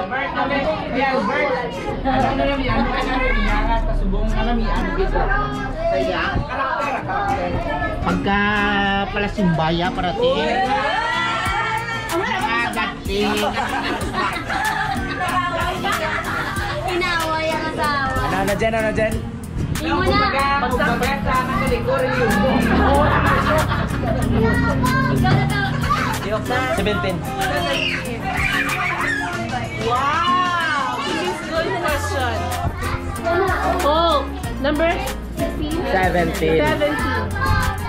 Albert, kami. Di Albert. Ano na namin, ano na iyangat, kasubong ka ano dito. Kaya, karakter, karakter. Pagka pala simbaya parating. Kagating. Inaway ang asawa. Ano na dyan, ano dyan? Hindi mo na. Pagsabagat sa akin sa likod, yung Ikaw na daw. 17. Number 17. 17.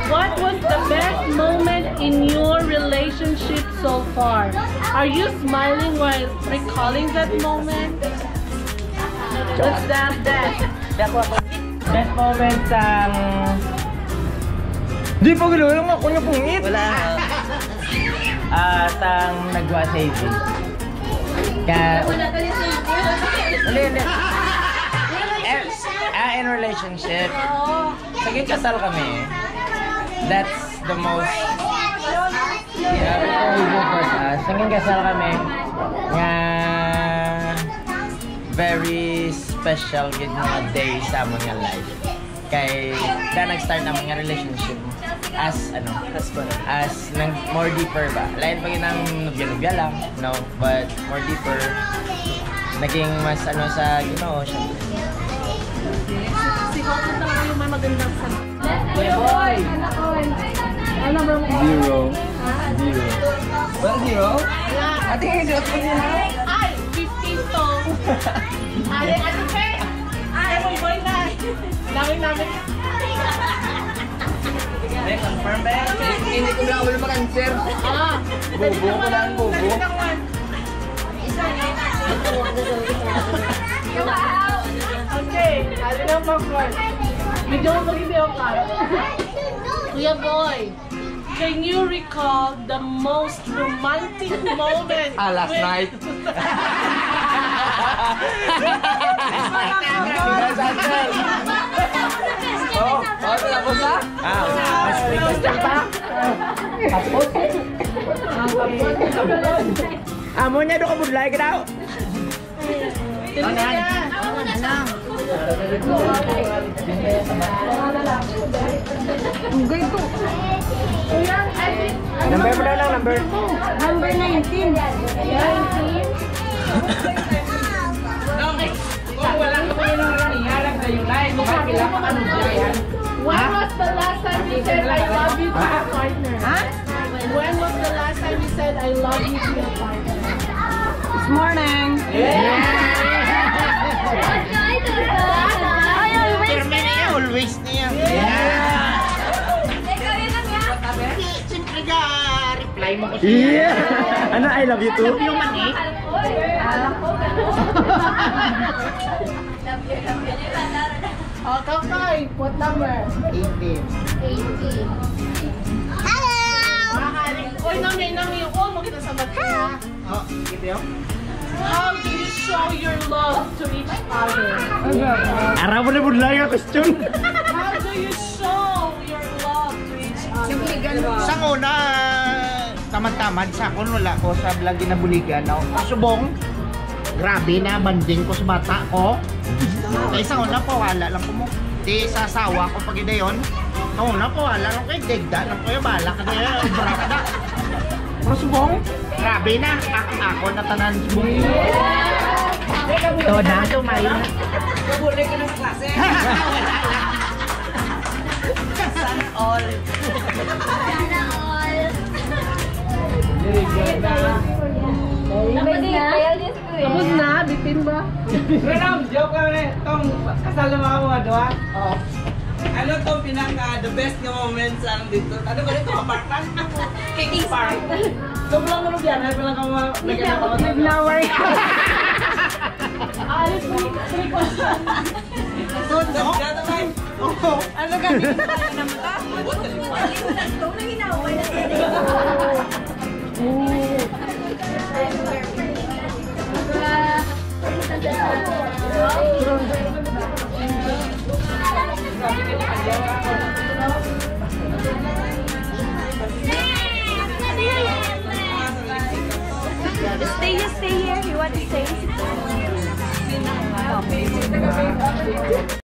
What was the best moment in your relationship so far? Are you smiling while recalling that moment? What's that? That. Best moment ang... Di pa gilo yung ako niya pungit. Wala. At ang nagwa sa AB. Kaya... Hindi, hindi. Eh, ah, in relationship. Sige, kasal kami. That's the most... Yeah, before we go first, ah, sige, kasal kami. Nga... Very special gid mga day sa nga life. Kay da nag-start ang mga relationship as ano as nang more deeper ba lain pa yun ang nubya-nubya lang no but more deeper naging mas ano sa Ginoo syempre Ate, zero pa niya na. Ay! 15 to! Ay, ano pa? Ay, mo boy na! Dami namin. Hindi, confirm ba yan? Hindi ko lang wala mag-answer. Ah! Bubo ko lang, bubo. Pwede lang one. Okay, ano na popcorn? Medyo ko mag-ibig ka. Kuya boy, can you recall the most romantic moment? Ah, last night. Oh, oh, tapos na? Ah, mas may question pa? Tapos? Amo niya doon ka budlay ka daw. Ano yan? Number mo daw lang, number. Number 19. 19? Kung wala ka pa yung nangyarag na yun, ay, kung kapila ka ano yan. When was the last time you said I love you to your partner? When was the last time you said I love you to your partner? This morning. Ay, reply mo ko siya. Yeah. Ano, I love you too? Yung mani. Oh, Kakay, what number? 18. Oy, nami, nami, oh, mo kita sa mata. Oh, give you. How do you show your love to each other? Araw mo na ang question. How do you show your love to each other? Sa una, tamad-tamad sa akon wala ko sa vlog na buligan no. Subong. Grabe na banding ko sa bata ko. Kaya sa una pa wala lang ko mo. Di sa asawa ko pag idayon. Sa una pa wala lang kay degda lang ko bala ka na ubra ka na. Pero subong, grabe na. Ako, ako na tanan subong. Ito na, tumayo na. Kabuli ka na sa klase. Renam, joke lang eh. Tong kasal na mga mga doha. Oo. Ano tong pinaka the best nga moments ang dito? Ano ba dito? Apartment? Kicking park. Sobrang ano yan? Ano lang ka mga nagkakaroon? Flower. Alis mo, three question. Gata ba? Oo. Ano ka dito? Stay here, stay here. You what to say?